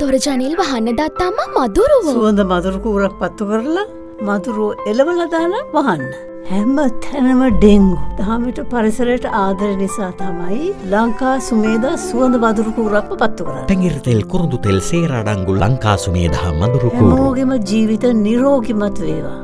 දොරජනීල් වහන්න දත්තාම මදුරුව සුවඳ මදුරුකූරක් පත්තු කරලා මදුරුව එලවලදාලා වහන්න. හැම තැනම ඩෙංගු. දහමට පරිසරයට ආදර නිසා තමයි ලංකා සුමේද සුවඳ මදුරුකූරක්ම පත්තු කරන්න. පැඟිරිතෙල් කුරුඳු තෙල් සේරාඩංගු ලංකාසුමේ දහ මදුරුකූරු හැමෝගෙම ජීවිත නිරෝගිමත් වේවා.